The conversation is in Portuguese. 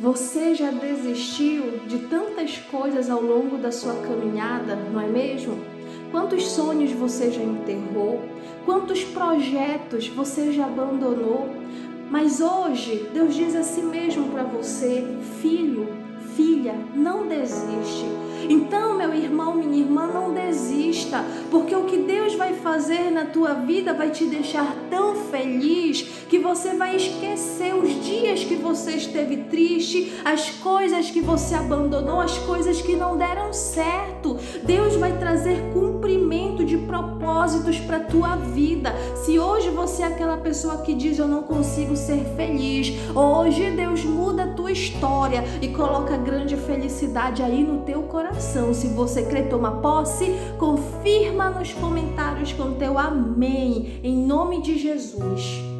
Você já desistiu de tantas coisas ao longo da sua caminhada, não é mesmo? Quantos sonhos você já enterrou? Quantos projetos você já abandonou? Mas hoje Deus diz assim mesmo para você, filho, filha, não desiste. Então, meu irmão, minha irmã, não desista, porque o que Deus vai fazer na tua vida vai te deixar tão feliz que você vai esquecer os dias que você esteve triste, as coisas que você abandonou, as coisas que não deram certo. Deus vai trazer cumprimento de propósitos para tua vida. Se hoje você é aquela pessoa que diz eu não consigo ser feliz, hoje Deus muda a tua história e coloca grande felicidade aí no teu coração. Se você crê, toma posse, confirma nos comentários com teu amém, em nome de Jesus.